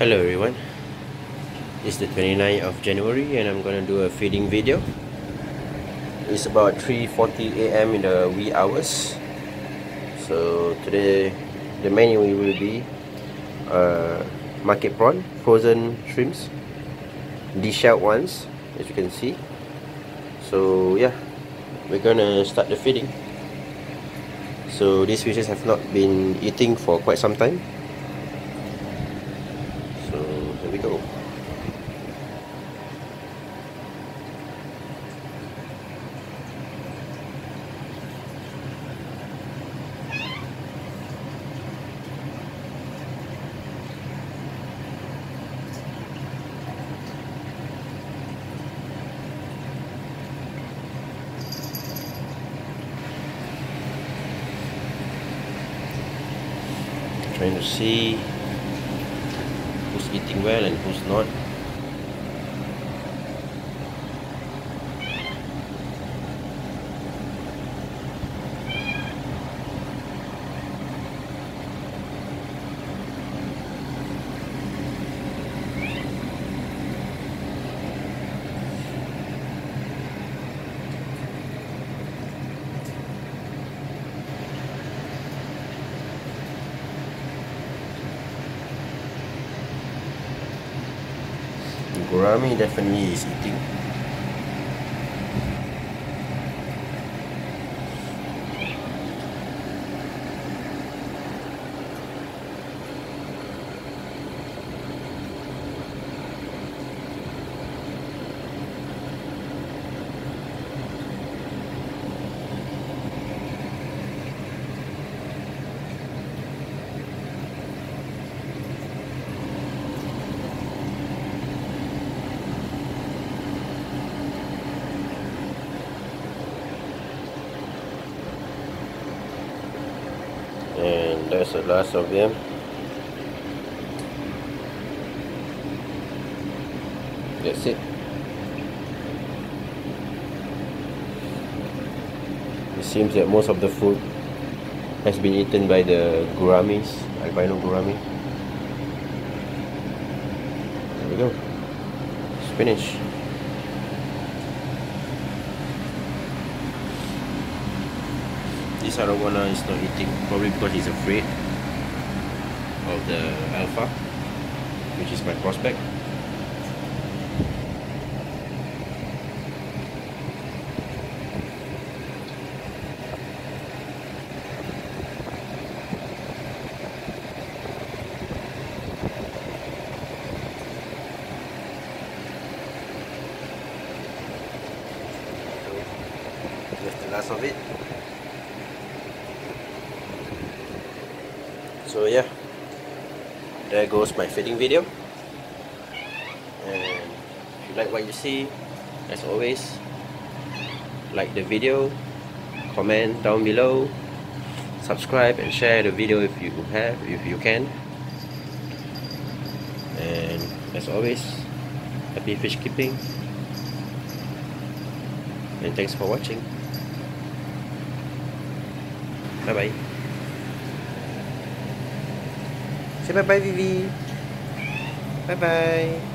hello everyone. It's the 29th of January and I'm gonna do a feeding video. It's about 3:40 a.m. in the wee hours. So today the menu will be uh, market prawn frozen shrimps deshelled ones as you can see. So yeah we're gonna start the feeding. So these fishes have not been eating for quite some time Trying to see eating well and who's not Gourami definitely is eating. And that's the last of them that's it it seems that most of the food has been eaten by the gouramis albino gourami there we go. It's this arowana uh, is not eating probably because he's afraid of the alpha which is my crossback. The last of it so yeah. There goes my fitting video. And if you like what you see as always like the video comment down below subscribe and share the video if you have if you can. And as always happy fish keeping. And thanks for watching. Bye bye 先拜拜，Vivi，拜拜。